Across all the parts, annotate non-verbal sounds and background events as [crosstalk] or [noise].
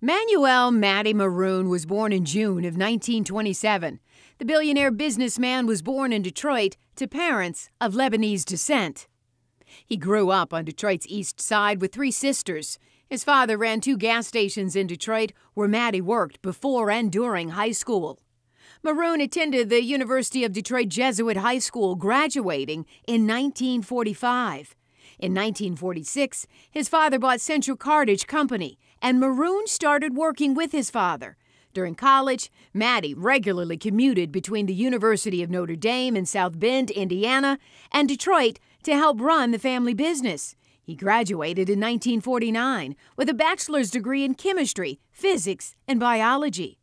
Manuel Matty Moroun was born in June of 1927. The billionaire businessman was born in Detroit to parents of Lebanese descent. He grew up on Detroit's east side with three sisters. His father ran two gas stations in Detroit where Matty worked before and during high school. Moroun attended the University of Detroit Jesuit High School, graduating in 1945. In 1946, his father bought Central Cartage Company, and Moroun started working with his father. During college, Matty regularly commuted between the University of Notre Dame in South Bend, Indiana, and Detroit to help run the family business. He graduated in 1949 with a bachelor's degree in chemistry, physics, and biology.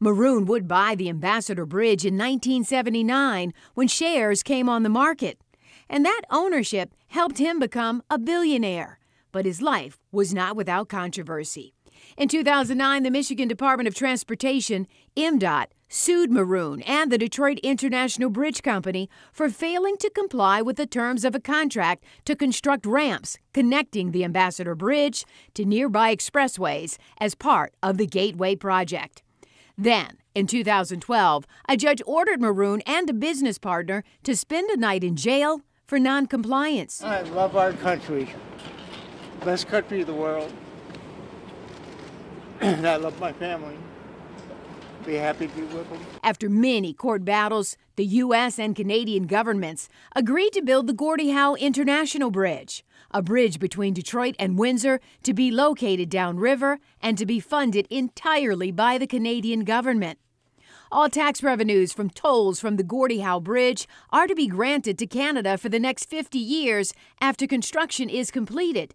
Moroun would buy the Ambassador Bridge in 1979 when shares came on the market, and that ownership helped him become a billionaire. But his life was not without controversy. In 2009, the Michigan Department of Transportation, MDOT, sued Moroun and the Detroit International Bridge Company for failing to comply with the terms of a contract to construct ramps connecting the Ambassador Bridge to nearby expressways as part of the Gateway Project. Then, in 2012, a judge ordered Moroun and a business partner to spend a night in jail for noncompliance. I love our country, best country in the world. [clears throat] and I love my family. Be happy to be with them. After many court battles, the U.S. and Canadian governments agreed to build the Gordie Howe International Bridge, a bridge between Detroit and Windsor to be located downriver and to be funded entirely by the Canadian government. All tax revenues from tolls from the Gordie Howe Bridge are to be granted to Canada for the next 50 years after construction is completed.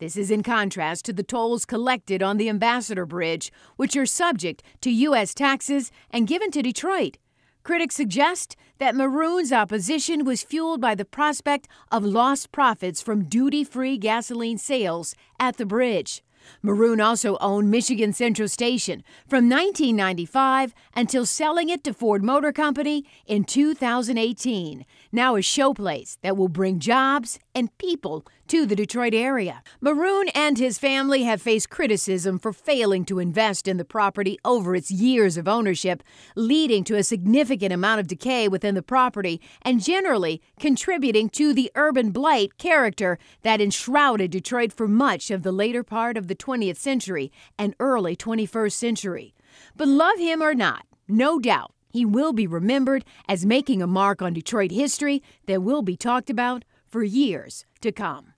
This is in contrast to the tolls collected on the Ambassador Bridge, which are subject to U.S. taxes and given to Detroit. Critics suggest that Moroun's opposition was fueled by the prospect of lost profits from duty free gasoline sales at the bridge. Moroun also owned Michigan Central Station from 1995 until selling it to Ford Motor Company in 2018. Now a showplace that will bring jobs and people to the Detroit area. Moroun and his family have faced criticism for failing to invest in the property over its years of ownership, leading to a significant amount of decay within the property and generally contributing to the urban blight character that enshrouded Detroit for much of the later part of the 20th century and early 21st century. But love him or not, no doubt he will be remembered as making a mark on Detroit history that will be talked about for years to come.